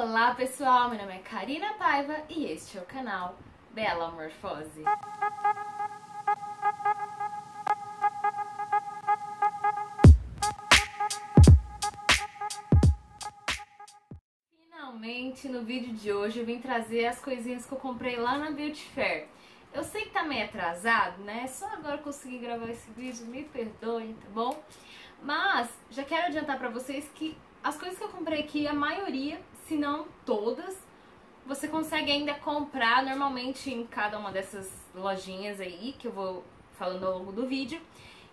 Olá pessoal, meu nome é Karina Paiva e este é o canal Bela Morfose. Finalmente no vídeo de hoje eu vim trazer as coisinhas que eu comprei lá na Beauty Fair. Eu sei que tá meio atrasado, né? Só agora consegui gravar esse vídeo, me perdoem, tá bom? Mas já quero adiantar pra vocês que as coisas que eu comprei aqui, a maioria, se não todas, você consegue ainda comprar normalmente em cada uma dessas lojinhas aí que eu vou falando ao longo do vídeo.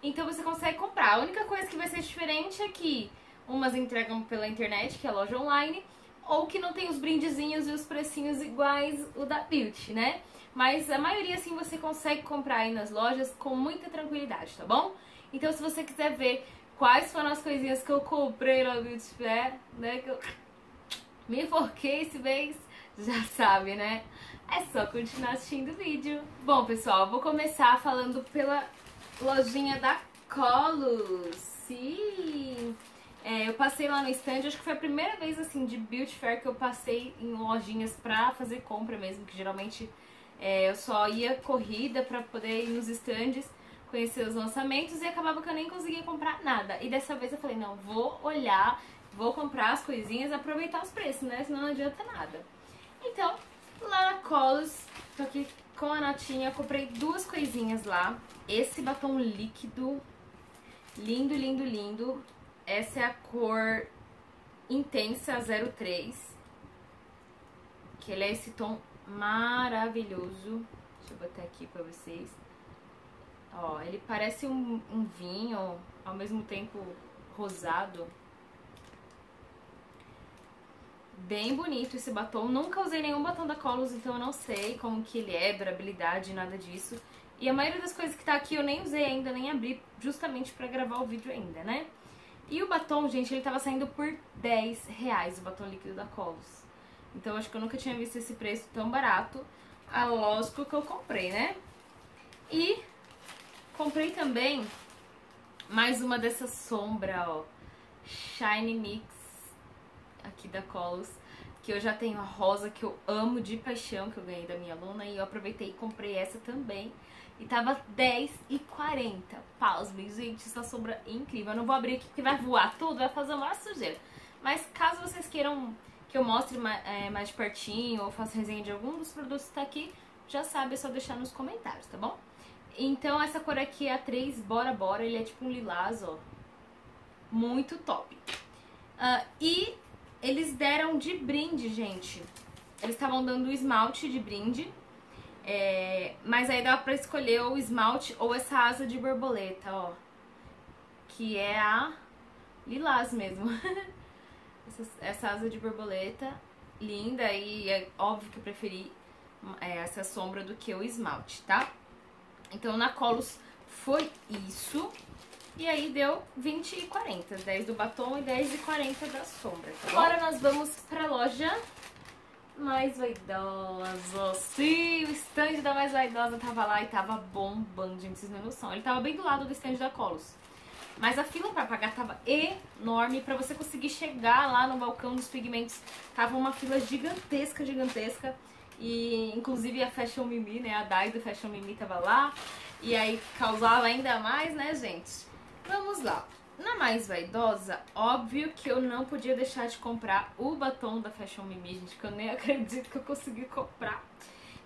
Então você consegue comprar. A única coisa que vai ser diferente é que umas entregam pela internet, que é a loja online, ou que não tem os brindezinhos e os precinhos iguais o da Beauty, né? Mas a maioria sim você consegue comprar aí nas lojas com muita tranquilidade, tá bom? Então se você quiser ver quais foram as coisinhas que eu comprei na Beauty Fair, né? Que eu me enforquei esse mês, já sabe, né? É só continuar assistindo o vídeo. Bom, pessoal, vou começar falando pela lojinha da Colos. Sim! É, eu passei lá no stand, acho que foi a primeira vez, assim, de Beauty Fair que eu passei em lojinhas pra fazer compra mesmo, que geralmente é, eu só ia corrida pra poder ir nos stands conhecer os lançamentos e acabava que eu nem conseguia comprar nada. E dessa vez eu falei, não, vou olhar, vou comprar as coisinhas, aproveitar os preços, né? Senão não adianta nada. Então, lá na Colos, tô aqui com a notinha, comprei duas coisinhas lá. Esse batom líquido, lindo, lindo, lindo. Essa é a cor Intensa 03. Que ele é esse tom maravilhoso. Deixa eu botar aqui pra vocês. Ó, ele parece um, um vinho, ao mesmo tempo rosado. Bem bonito esse batom. Nunca usei nenhum batom da Colos, então eu não sei como que ele é, durabilidade, nada disso. E a maioria das coisas que tá aqui eu nem usei ainda, nem abri, justamente pra gravar o vídeo ainda, né? E o batom, gente, ele tava saindo por 10 reais, o batom líquido da Colos. Então acho que eu nunca tinha visto esse preço tão barato. Ah, lógico que eu comprei, né? E comprei também mais uma dessa sombra, ó. Shine Mix aqui da Colos, que eu já tenho a rosa que eu amo de paixão, que eu ganhei da minha aluna, e eu aproveitei e comprei essa também. E tava 10 e 40 Pasmem, gente, essa sombra é incrível. Eu não vou abrir aqui porque vai voar tudo, vai fazer uma sujeira. Mas caso vocês queiram que eu mostre mais, é, mais de pertinho ou faça resenha de algum dos produtos que tá aqui, já sabe, é só deixar nos comentários, tá bom? Então essa cor aqui é a 3 Bora Bora, ele é tipo um lilás, ó. Muito top. Uh, e eles deram de brinde, gente. Eles estavam dando esmalte de brinde. É, mas aí dá pra escolher o esmalte ou essa asa de borboleta, ó. Que é a lilás mesmo. essa, essa, asa de borboleta, linda. E é óbvio que eu preferi é, essa sombra do que o esmalte, tá? Então na Colos foi isso. E aí deu 20 e 40, 10 do batom e 10 e 40 da sombra, tá Agora nós vamos pra loja mais vaidosa. Sim, o stand da mais vaidosa tava lá e tava bombando, gente, vocês não têm noção. Ele tava bem do lado do stand da Colos. Mas a fila para pagar tava enorme. Para você conseguir chegar lá no balcão dos pigmentos, tava uma fila gigantesca, gigantesca. E inclusive a Fashion Mimi, né? A Dai do Fashion Mimi tava lá. E aí causava ainda mais, né, gente? Vamos lá. Na mais vaidosa, óbvio que eu não podia deixar de comprar o batom da Fashion Mimi, gente, que eu nem acredito que eu consegui comprar.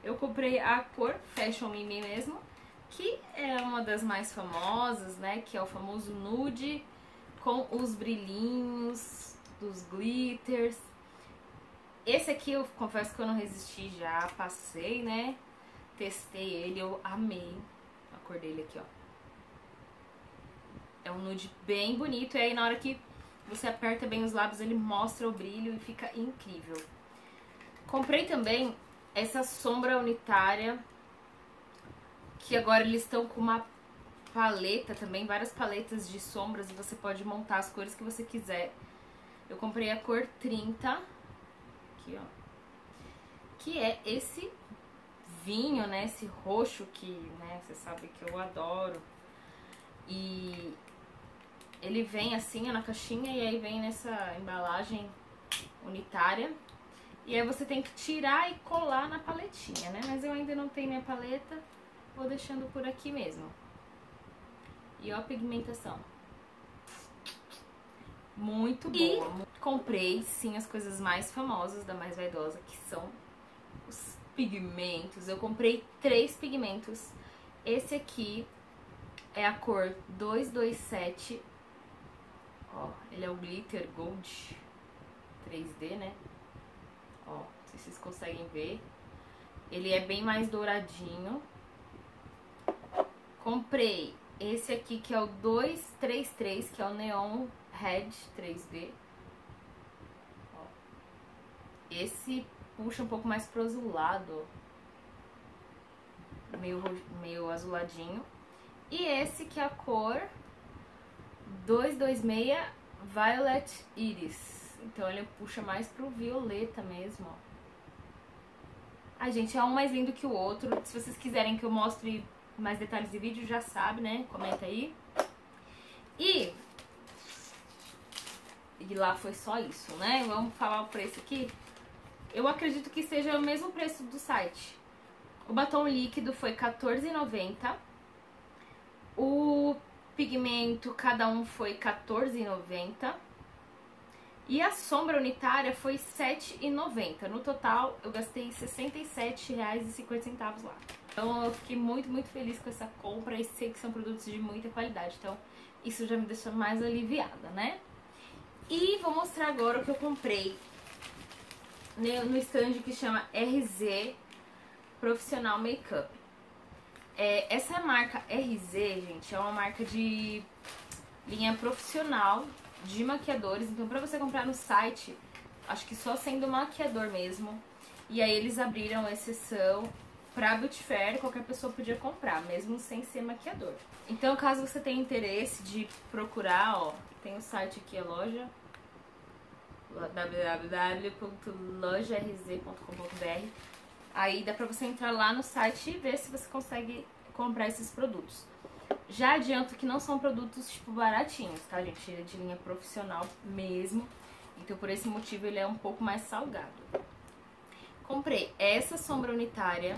Eu comprei a cor Fashion Mimi mesmo, que é uma das mais famosas, né, que é o famoso nude com os brilhinhos dos glitters. Esse aqui eu confesso que eu não resisti já, passei, né, testei ele, eu amei a cor dele aqui, ó. É um nude bem bonito. E aí na hora que você aperta bem os lábios, ele mostra o brilho e fica incrível. Comprei também essa sombra unitária. Que agora eles estão com uma paleta também, várias paletas de sombras. E você pode montar as cores que você quiser. Eu comprei a cor 30. Aqui, ó. Que é esse vinho, né? Esse roxo que, né, você sabe que eu adoro. E ele vem assim na caixinha e aí vem nessa embalagem unitária. E aí você tem que tirar e colar na paletinha, né? Mas eu ainda não tenho minha paleta, vou deixando por aqui mesmo. E ó a pigmentação. Muito boa. E comprei, sim, as coisas mais famosas da Mais Vaidosa, que são os pigmentos. Eu comprei três pigmentos. Esse aqui é a cor 227. Ó, ele é o Glitter Gold 3D, né? Ó, se vocês conseguem ver. Ele é bem mais douradinho. Comprei esse aqui que é o 233, que é o Neon Red 3D. Ó. Esse puxa um pouco mais pro azulado. Meio, meio azuladinho. E esse que é a cor 226 Violet Iris. Então ele puxa mais pro violeta mesmo, ó. Ai, gente, é um mais lindo que o outro. Se vocês quiserem que eu mostre mais detalhes de vídeo, já sabe, né? Comenta aí. E... E lá foi só isso, né? Vamos falar o preço aqui. Eu acredito que seja o mesmo preço do site. O batom líquido foi R$14,90. O pigmento, cada um foi R$14,90. E a sombra unitária foi R$7,90. No total, eu gastei R$67,50 lá. Então, eu fiquei muito, muito feliz com essa compra e sei que são produtos de muita qualidade. Então, isso já me deixou mais aliviada, né? E vou mostrar agora o que eu comprei no stand que chama RZ Profissional Makeup. É, essa marca RZ, gente, é uma marca de linha profissional de maquiadores. Então, pra você comprar no site, acho que só sendo maquiador mesmo. E aí eles abriram exceção pra Beauty Fair, qualquer pessoa podia comprar, mesmo sem ser maquiador. Então, caso você tenha interesse de procurar, ó, tem o site aqui, a loja www.lojarz.com.br. Aí dá pra você entrar lá no site e ver se você consegue comprar esses produtos. Já adianto que não são produtos tipo baratinhos, tá, gente? Ele é de linha profissional mesmo. Então por esse motivo ele é um pouco mais salgado. Comprei essa sombra unitária,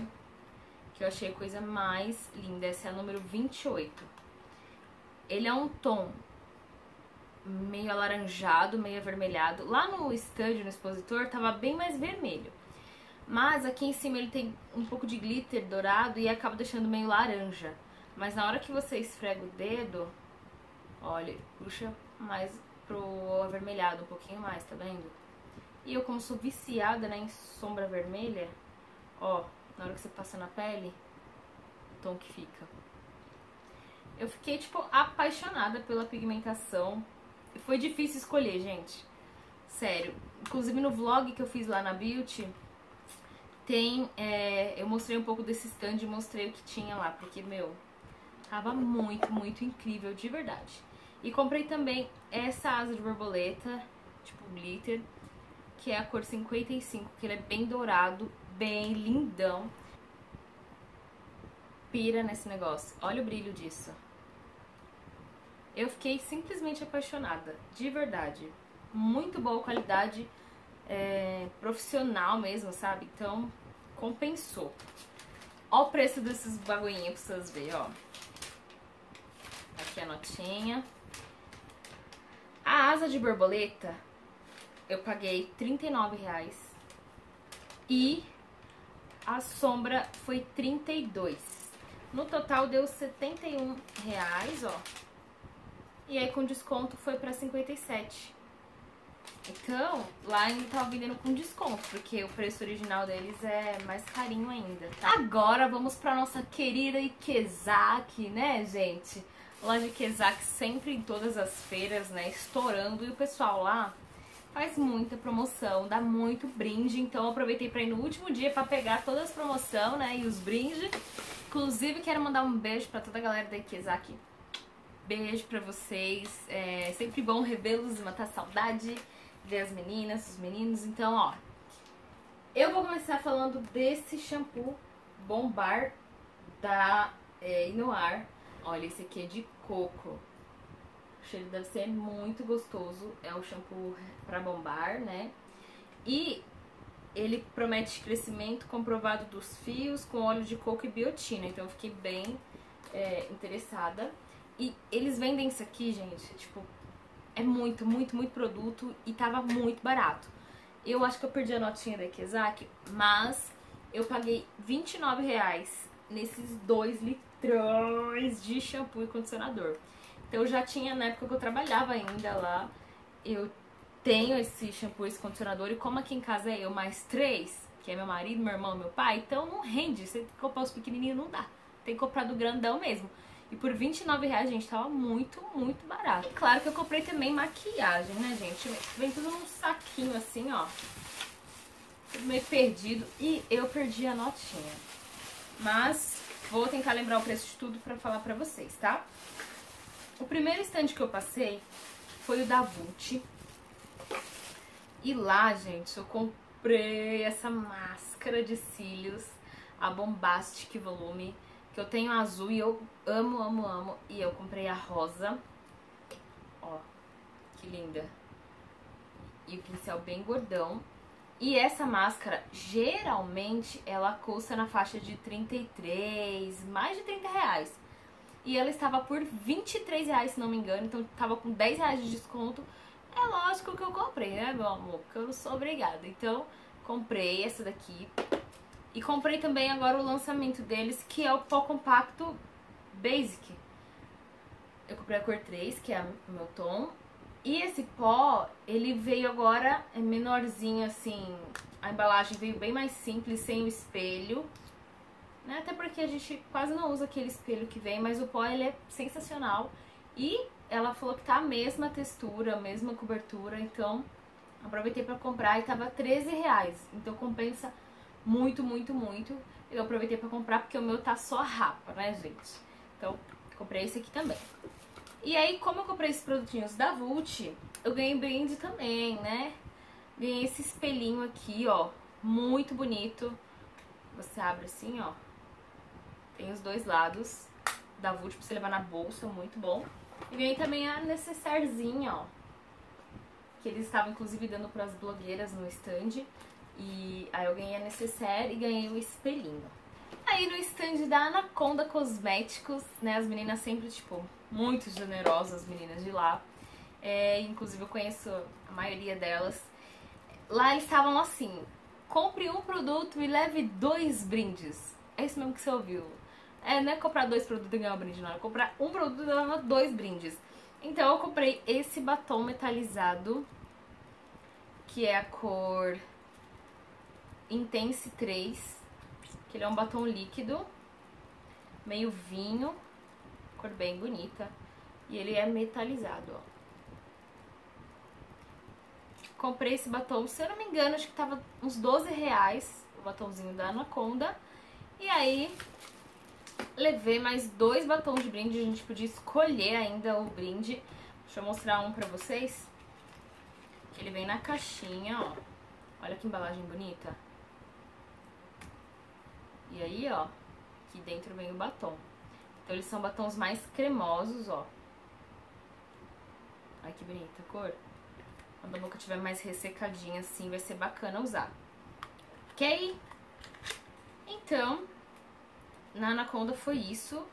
que eu achei a coisa mais linda. Essa é a número 28. Ele é um tom meio alaranjado, meio avermelhado. Lá no estande, no expositor, tava bem mais vermelho. Mas aqui em cima ele tem um pouco de glitter dourado e acaba deixando meio laranja. Mas na hora que você esfrega o dedo, olha, puxa mais pro avermelhado um pouquinho mais, tá vendo? E eu como sou viciada né, em sombra vermelha, ó, na hora que você passa na pele, o tom que fica. Eu fiquei, tipo, apaixonada pela pigmentação, foi difícil escolher, gente. Sério. Inclusive no vlog que eu fiz lá na Beauty, tem. É, eu mostrei um pouco desse stand e mostrei o que tinha lá, porque, meu, tava muito, muito incrível, de verdade. E comprei também essa asa de borboleta, tipo glitter, que é a cor 55, que ele é bem dourado, bem lindão. Pira nesse negócio. Olha o brilho disso. Eu fiquei simplesmente apaixonada, de verdade. Muito boa qualidade é, profissional mesmo, sabe? Então, compensou. Ó o preço desses bagulhinhos pra vocês verem, ó. Aqui a notinha. A asa de borboleta, eu paguei R$39,00. E a sombra foi R$32,00. No total deu R$71,00, ó. E aí com desconto foi pra 57. Então, lá ainda tava vendendo com desconto, porque o preço original deles é mais carinho ainda, tá? Agora vamos pra nossa querida Ikezak, né, gente? Loja Ikezak sempre em todas as feiras, né, estourando. E o pessoal lá faz muita promoção, dá muito brinde. Então eu aproveitei pra ir no último dia pra pegar todas as promoções, né, e os brindes. Inclusive, quero mandar um beijo pra toda a galera da Ikezak Beijo pra vocês. É sempre bom revê-los e matar saudade, ver as meninas, os meninos. Então, ó, eu vou começar falando desse shampoo Bombar da é, Inoar. Olha, esse aqui é de coco. O cheiro deve ser muito gostoso. É o shampoo pra bombar, né? E ele promete crescimento comprovado dos fios com óleo de coco e biotina. Então eu fiquei bem é, interessada. E eles vendem isso aqui, gente, tipo, é muito, muito, muito produto e tava muito barato. Eu acho que eu perdi a notinha da Kezak, mas eu paguei 29 reais nesses dois litrões de shampoo e condicionador. Então eu já tinha, na época que eu trabalhava ainda lá, eu tenho esse shampoo e esse condicionador e como aqui em casa é eu mais três, que é meu marido, meu irmão, meu pai, então não rende. Você comprar os pequenininhos não dá. Tem que comprar do grandão mesmo. E por 29 reais, gente, tava muito, muito barato. E claro que eu comprei também maquiagem, né, gente? Vem tudo num saquinho assim, ó. Tudo meio perdido. E eu perdi a notinha. Mas vou tentar lembrar o preço de tudo pra falar pra vocês, tá? O primeiro stand que eu passei foi o da Vult. E lá, gente, eu comprei essa máscara de cílios, a Bombastic Volume que eu tenho azul e eu amo, amo, amo. E eu comprei a rosa. Ó, que linda. E o pincel bem gordão. E essa máscara, geralmente, ela custa na faixa de 33, mais de 30 reais. E ela estava por 23 reais, se não me engano. Então, tava com 10 reais de desconto. É lógico que eu comprei, né, meu amor? Porque eu não sou obrigada. Então, comprei essa daqui. E comprei também agora o lançamento deles, que é o pó compacto Basic. Eu comprei a cor 3, que é o meu tom. E esse pó, ele veio agora é menorzinho assim. A embalagem veio bem mais simples, sem o espelho. Né? Até porque a gente quase não usa aquele espelho que vem, mas o pó ele é sensacional. E ela falou que tá a mesma textura, a mesma cobertura, então aproveitei para comprar e tava 13 reais. Então compensa muito, muito, muito. Eu aproveitei pra comprar porque o meu tá só rapa, né, gente? Então, comprei esse aqui também. E aí, como eu comprei esses produtinhos da Vult, eu ganhei brinde também, né? Ganhei esse espelhinho aqui, ó, muito bonito. Você abre assim, ó. Tem os dois lados da Vult pra você levar na bolsa, muito bom. E ganhei também a necessairezinha, ó. Que eles estavam, inclusive, dando pras blogueiras no stand. E aí eu ganhei a necessaire e ganhei o espelhinho. Aí no stand da Anaconda Cosméticos, né, as meninas sempre, tipo, muito generosas, as meninas de lá. É, inclusive eu conheço a maioria delas. Lá eles estavam assim, compre um produto e leve dois brindes. É isso mesmo que você ouviu. É, não é comprar dois produtos e ganhar um brinde, não. É comprar um produto e levar dois brindes. Então eu comprei esse batom metalizado, que é a cor Intense 3, que ele é um batom líquido, meio vinho, cor bem bonita. E ele é metalizado, ó. Comprei esse batom, se eu não me engano, acho que tava uns 12 reais, o batomzinho da Anaconda. E aí, levei mais dois batons de brinde, a gente podia escolher ainda o brinde. Deixa eu mostrar um pra vocês. Ele vem na caixinha, ó. Olha que embalagem bonita. E aí, ó, aqui dentro vem o batom. Então eles são batons mais cremosos, ó. Ai, que bonita a cor. Quando a boca tiver mais ressecadinha assim, vai ser bacana usar. Ok? Então, na Anaconda foi isso.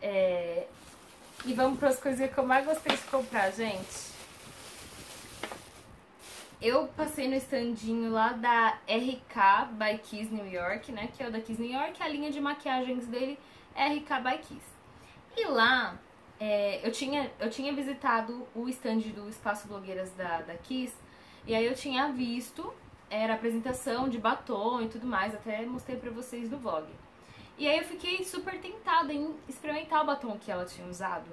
É... E vamos para as coisinhas que eu mais gostei de comprar, gente eu passei no standinho lá da RK by Kiss New York, né? Que é o da Kiss New York, a linha de maquiagens dele é RK by Kiss. E lá é, eu, tinha, eu tinha visitado o stand do Espaço Blogueiras da, da Kiss, e aí eu tinha visto, era apresentação de batom e tudo mais, até mostrei pra vocês no vlog. E aí eu fiquei super tentada em experimentar o batom que ela tinha usado.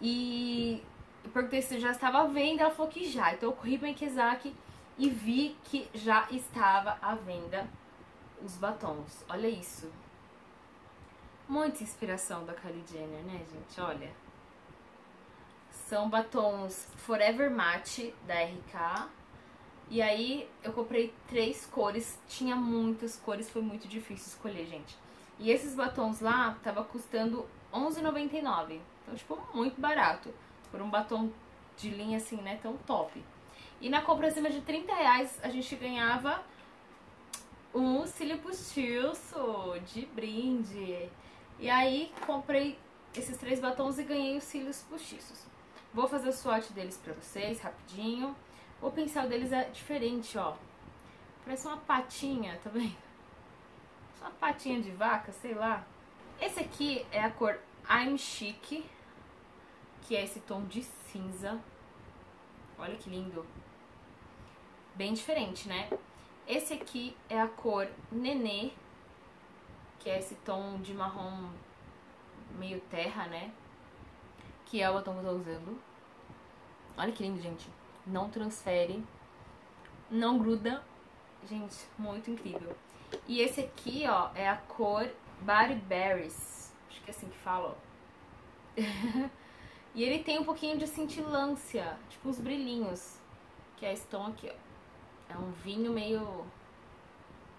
E eu perguntei se já estava à venda, ela falou que já. Então eu corri para Ikezaki e vi que já estava à venda os batons. Olha isso. Muita inspiração da Kylie Jenner, né, gente? Olha. São batons Forever Matte da RK. E aí eu comprei três cores, tinha muitas cores, foi muito difícil escolher, gente. E esses batons lá tava custando R$11,99. Então, tipo, muito barato por um batom de linha assim, né, tão top. E na compra acima de 30 reais a gente ganhava um cílio postiço de brinde. E aí comprei esses três batons e ganhei os cílios postiços. Vou fazer o swatch deles pra vocês, rapidinho. O pincel deles é diferente, ó. Parece uma patinha, tá vendo? Uma patinha de vaca, sei lá. Esse aqui é a cor I'm Chic, que é esse tom de cinza. Olha que lindo. Bem diferente, né? Esse aqui é a cor Nenê, que é esse tom de marrom meio terra, né? Que é o batom que eu tô usando. Olha que lindo, gente. Não transfere, não gruda. Gente, muito incrível. E esse aqui, ó, é a cor Body Berries. Acho que é assim que fala, ó. e ele tem um pouquinho de cintilância, tipo uns brilhinhos. Que é tom aqui, ó. É um vinho meio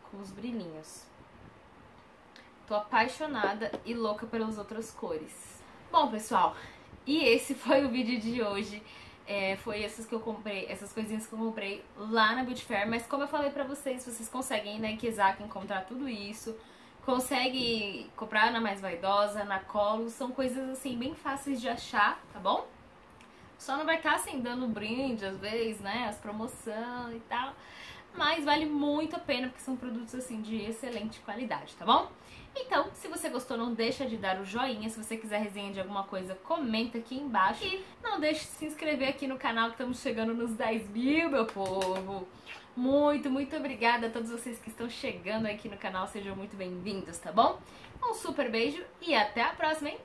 com os brilhinhos. Tô apaixonada e louca pelas outras cores. Bom, pessoal, e esse foi o vídeo de hoje. É, foi essas que eu comprei, essas coisinhas que eu comprei lá na Beauty Fair. Mas como eu falei pra vocês, vocês conseguem na Ikezak encontrar tudo isso. Consegue comprar na Mais Vaidosa, na Colo. São coisas assim bem fáceis de achar, tá bom? Só não vai estar tá, assim dando brinde às vezes, né? As promoções e tal. Mas vale muito a pena porque são produtos assim de excelente qualidade, tá bom? Então, se você gostou, não deixa de dar o joinha. Se você quiser resenha de alguma coisa, comenta aqui embaixo. E não deixe de se inscrever aqui no canal que estamos chegando nos 10 mil, meu povo. Muito, muito obrigada a todos vocês que estão chegando aqui no canal. Sejam muito bem-vindos, tá bom? Um super beijo e até a próxima, hein?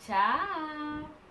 Tchau!